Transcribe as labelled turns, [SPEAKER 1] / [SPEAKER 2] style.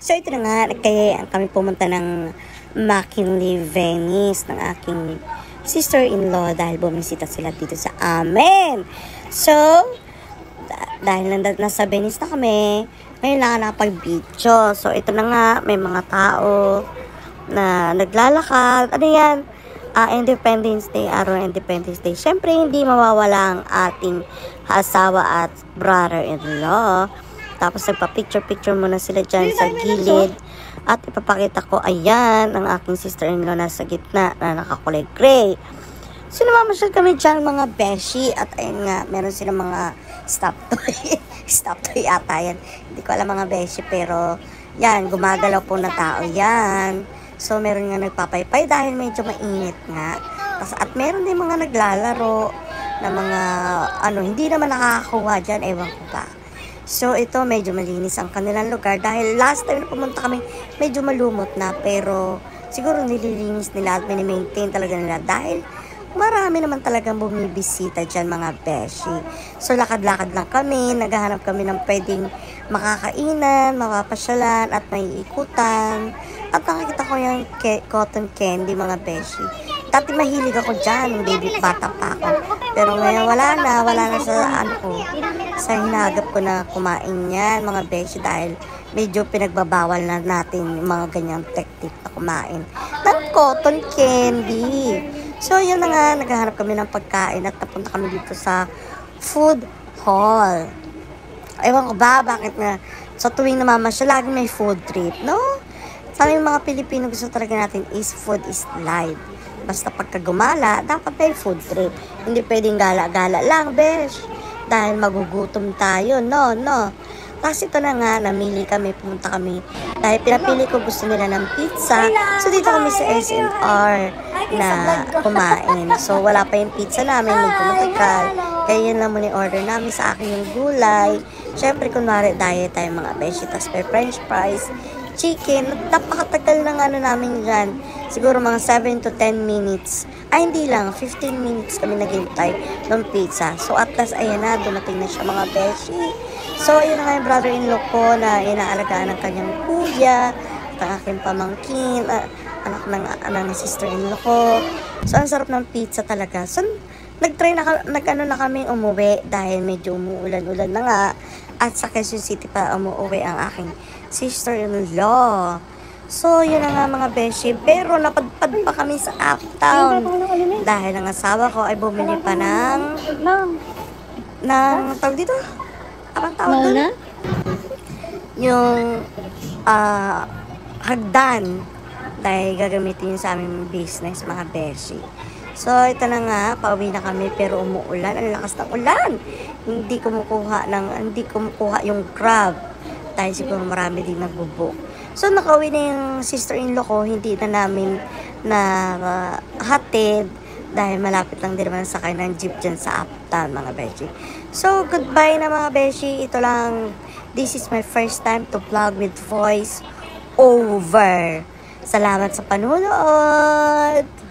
[SPEAKER 1] So ito na nga, kaya kami pumunta ng McKinley, Venice ng aking sister-in-law dahil bumisita sila dito sa amin. So, da- dahil nasa Venice na kami, ngayon lang nakapag-video. So ito na nga, may mga tao na naglalakad. Ano yan? Ah, Independence Day, araw ng Independence Day. Siyempre, hindi mawawala ang ating asawa at brother-in-law. Tapos nagpa-picture-picture muna sila dyan sa gilid. At ipapakita ko, ayan, ang aking sister-in-law nasa gitna na nakakulay gray. So, namamasyal kami dyan, mga beshi. At ayun nga, meron silang mga stop toy. stop toy ata yan. Hindi ko alam mga beshi, pero yan, gumagalaw po na tao yan. So, meron nga nagpapaypay dahil medyo mainit nga. At meron din mga naglalaro na mga, ano, hindi naman nakakakuha dyan, ewan ko ba. So, ito medyo malinis ang kanilang lugar dahil last time na pumunta kami, medyo malumot na pero siguro nililinis nila at minimaintain talaga nila dahil marami naman talagang bumibisita dyan mga beshi. So, lakad-lakad lang kami, naghahanap kami ng pwedeng makakainan, mapapasyalan at may ikutan. At nakikita ko yung ke- cotton candy mga beshi. Dati mahilig ako dyan, baby bata pa ako. Pero ngayon wala na, wala na sa ano ko. Sa hinagap ko na kumain yan mga beshi dahil medyo pinagbabawal na natin mga ganyang technique na kumain ng cotton candy. So yun na nga, naghahanap kami ng pagkain at napunta kami dito sa food hall. Ewan ko ba, bakit nga sa tuwing namamasya, lagi may food trip, no? Sa mga Pilipino gusto talaga natin is food is life. Basta pagka gumala, dapat may food trip. Hindi pwedeng gala-gala lang, besh. Dahil magugutom tayo, no, no. Tapos ito na nga, namili kami, pumunta kami. Dahil pinapili ko gusto nila ng pizza. So dito kami sa SNR na kumain. So wala pa yung pizza namin, medyo matagal. Kaya yun lang muna order namin sa akin yung gulay. Siyempre, kunwari diet tayo mga beshi, tapos may french fries, chicken. Napakatagal ng ano namin dyan. Siguro mga 7 to 10 minutes. Ay, hindi lang. 15 minutes kami naghintay ng pizza. So, at last, ayan na. Dumating na siya mga beshi. So, ayun na nga yung brother-in-law ko na inaalagaan ng kanyang kuya, at ang aking pamangkin, ah, anak ng, anak ng sister-in-law ko. So, ang sarap ng pizza talaga. So, nag-try na, ka- nag-ano na kami umuwi dahil medyo umuulan-ulan na nga. At sa Quezon City pa umuwi ang aking sister-in-law. So, yun na nga mga beshi. Pero napadpad pa kami sa Uptown. Dahil ang asawa ko ay bumili pa ng... ng... tawag dito? Anong tawag doon? Yung... ah hagdan. Dahil gagamitin yun sa aming business, mga beshi. So, ito na nga, pauwi na kami pero umuulan. Ang lakas ng ulan. Hindi kumukuha ng, hindi kumukuha yung grab. Dahil siguro marami din nagbubook. So, nakauwi na yung sister-in-law ko. Hindi na namin na uh, hatid dahil malapit lang din naman sakay ng jeep dyan sa Uptown, mga beshi. So, goodbye na mga beshi. Ito lang, this is my first time to vlog with voice over. Salamat sa panunood!